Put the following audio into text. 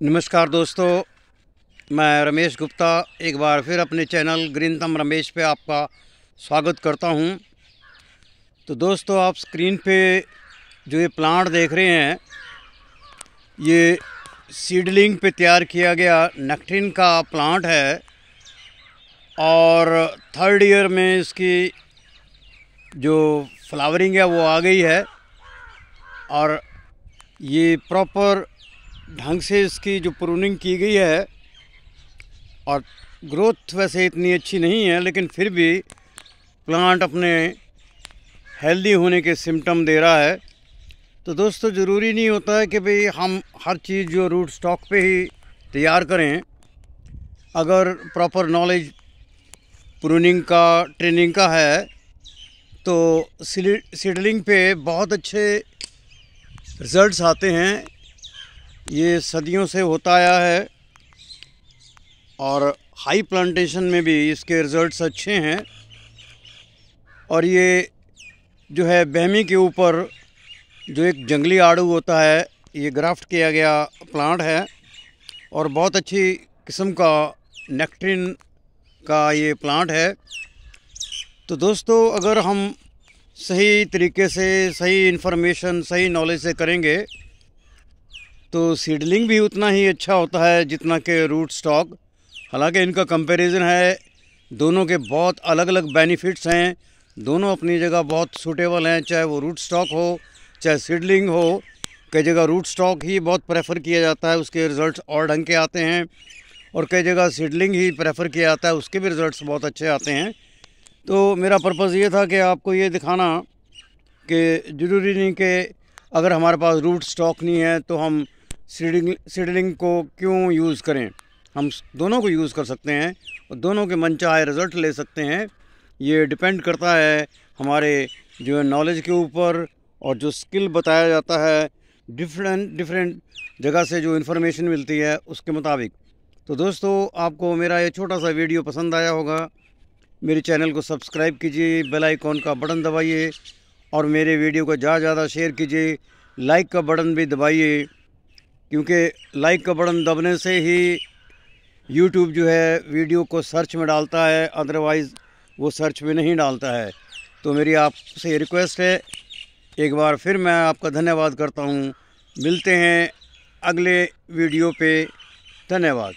नमस्कार दोस्तों, मैं रमेश गुप्ता एक बार फिर अपने चैनल ग्रीन तम रमेश पे आपका स्वागत करता हूँ। तो दोस्तों, आप स्क्रीन पे जो ये प्लांट देख रहे हैं, ये सीडलिंग पे तैयार किया गया नक्टिन का प्लांट है और थर्ड ईयर में इसकी जो फ्लावरिंग है वो आ गई है और ये प्रॉपर ढंग से इसकी जो प्रूनिंग की गई है, और ग्रोथ वैसे इतनी अच्छी नहीं है, लेकिन फिर भी प्लांट अपने हेल्दी होने के सिम्टम दे रहा है। तो दोस्तों, ज़रूरी नहीं होता है कि भाई हम हर चीज़ जो रूट स्टॉक पे ही तैयार करें। अगर प्रॉपर नॉलेज प्रूनिंग का ट्रेनिंग का है तो सीडलिंग पे बहुत अच्छे रिज़ल्ट्स आते हैं। ये सदियों से होता आया है और हाई प्लांटेशन में भी इसके रिज़ल्ट्स अच्छे हैं। और ये जो है बहमी के ऊपर जो एक जंगली आड़ू होता है, ये ग्राफ्ट किया गया प्लांट है और बहुत अच्छी किस्म का नेक्ट्रिन का ये प्लांट है। तो दोस्तों, अगर हम सही तरीके से, सही इन्फॉर्मेशन, सही नॉलेज से करेंगे तो सीडलिंग भी उतना ही अच्छा होता है जितना कि रूट स्टॉक हालाँकि इनका कंपैरिजन है, दोनों के बहुत अलग अलग बेनिफिट्स हैं। दोनों अपनी जगह बहुत सूटेबल हैं, चाहे वो रूट स्टॉक हो, चाहे सीडलिंग हो। कई जगह रूट स्टॉक ही बहुत प्रेफर किया जाता है, उसके रिज़ल्ट और ढंग के आते हैं। और कई जगह सीडलिंग ही प्रेफर किया जाता है, उसके भी रिज़ल्ट बहुत अच्छे आते हैं। तो मेरा पर्पज़ ये था कि आपको ये दिखाना कि ज़रूरी नहीं कि अगर हमारे पास रूट स्टॉक नहीं है तो हम सीडिंग, सीडलिंग को क्यों यूज़ करें? हम दोनों को यूज़ कर सकते हैं और दोनों के मन चाहे रिज़ल्ट ले सकते हैं। ये डिपेंड करता है हमारे जो है नॉलेज के ऊपर और जो स्किल बताया जाता है डिफरेंट डिफरेंट जगह से जो इन्फॉर्मेशन मिलती है उसके मुताबिक। तो दोस्तों, आपको मेरा ये छोटा सा वीडियो पसंद आया होगा। मेरे चैनल को सब्सक्राइब कीजिए, बेल आइकॉन का बटन दबाइए और मेरे वीडियो को ज़्यादा ज़्यादा शेयर कीजिए। लाइक का बटन भी दबाइए। क्योंकि लाइक का बटन दबने से ही यूट्यूब जो है वीडियो को सर्च में डालता है अदरवाइज़ वो सर्च में नहीं डालता है। तो मेरी आपसे रिक्वेस्ट है, एक बार फिर मैं आपका धन्यवाद करता हूँ। मिलते हैं अगले वीडियो पे। धन्यवाद।